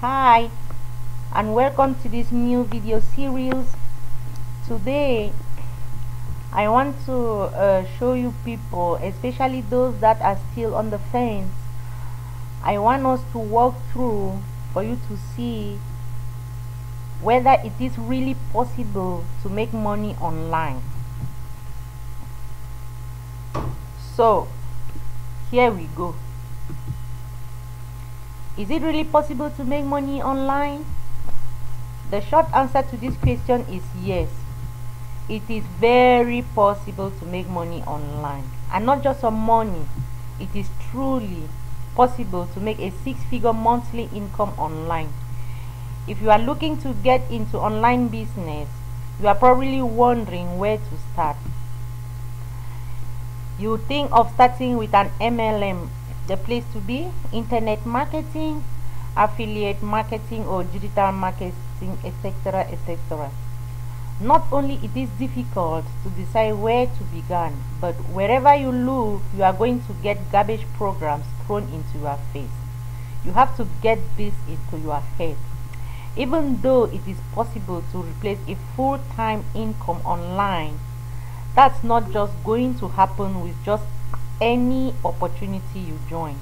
hi and welcome to this new video series. Today I want to uh, show you people especially those that are still on the fence. I want us to walk through for you to see whether it is really possible to make money online. So here we go is it really possible to make money online? The short answer to this question is yes. It is very possible to make money online. And not just some money, it is truly possible to make a six figure monthly income online. If you are looking to get into online business, you are probably wondering where to start. You think of starting with an MLM the place to be internet marketing affiliate marketing or digital marketing etc etc not only it is difficult to decide where to begin but wherever you look you are going to get garbage programs thrown into your face. You have to get this into your head. Even though it is possible to replace a full-time income online that's not just going to happen with just any opportunity you join.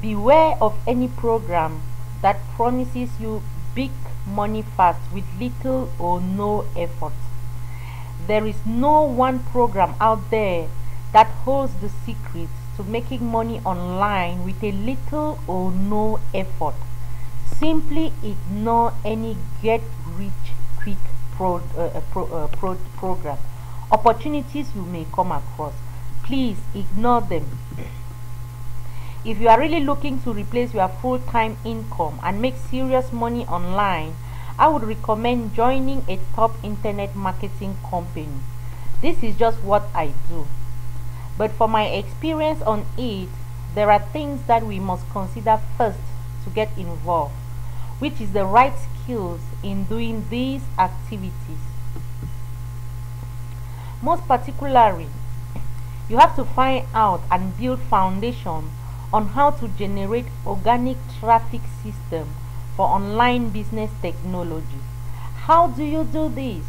Beware of any program that promises you big money fast with little or no effort. There is no one program out there that holds the secret to making money online with a little or no effort. Simply ignore any get rich quick pro, uh, pro, uh, pro, program opportunities you may come across. Please ignore them. If you are really looking to replace your full-time income and make serious money online I would recommend joining a top internet marketing company. This is just what I do. But for my experience on it there are things that we must consider first to get involved which is the right skills in doing these activities most particularly, you have to find out and build foundation on how to generate organic traffic system for online business technology. How do you do this?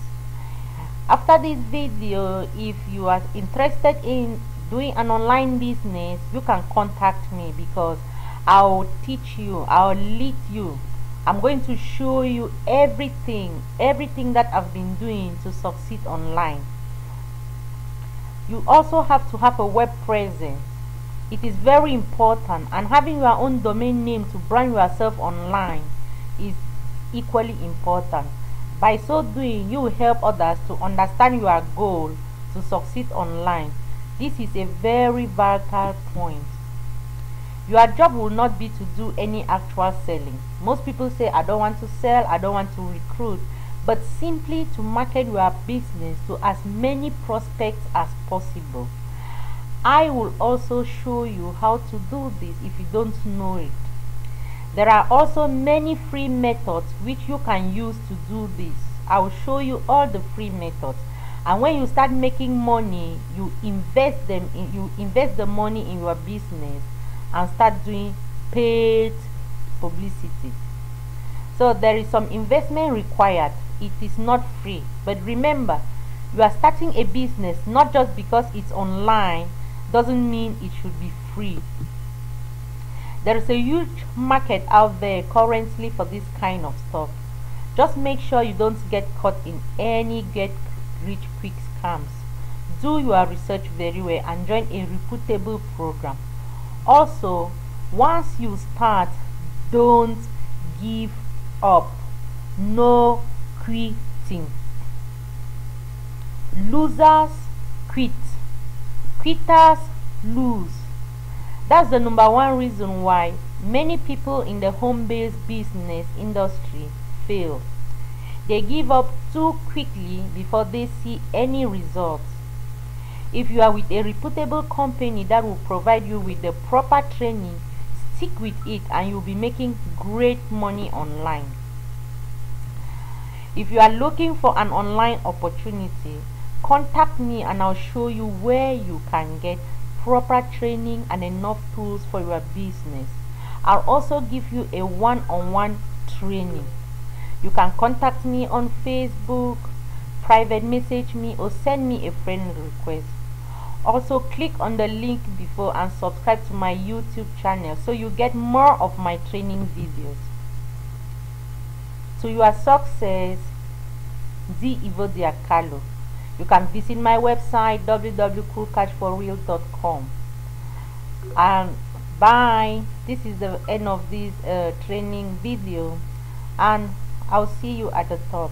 After this video, if you are interested in doing an online business, you can contact me because I'll teach you, I'll lead you. I'm going to show you everything, everything that I've been doing to succeed online you also have to have a web presence. It is very important and having your own domain name to brand yourself online is equally important. By so doing you will help others to understand your goal to succeed online. This is a very vital point. Your job will not be to do any actual selling. Most people say i don't want to sell i don't want to recruit but simply to market your business to as many prospects as possible. I will also show you how to do this if you don't know it. There are also many free methods which you can use to do this. I will show you all the free methods. And when you start making money, you invest them in you invest the money in your business and start doing paid publicity. So there is some investment required it is not free. But remember, you are starting a business not just because it's online doesn't mean it should be free. There is a huge market out there currently for this kind of stuff. Just make sure you don't get caught in any get rich quick scams. Do your research very well and join a reputable program. Also, once you start, don't give up. No quitting. Losers quit. Quitters lose. That's the number one reason why many people in the home-based business industry fail. They give up too quickly before they see any results. If you are with a reputable company that will provide you with the proper training, stick with it and you'll be making great money online. If you are looking for an online opportunity, contact me and I'll show you where you can get proper training and enough tools for your business. I'll also give you a one-on-one -on -one training. You can contact me on Facebook, private message me or send me a friend request. Also click on the link before and subscribe to my YouTube channel so you get more of my training videos. To your success, Z Evodia Carlo. You can visit my website www.coolcashforreal.com. And bye. This is the end of this uh, training video and I'll see you at the top.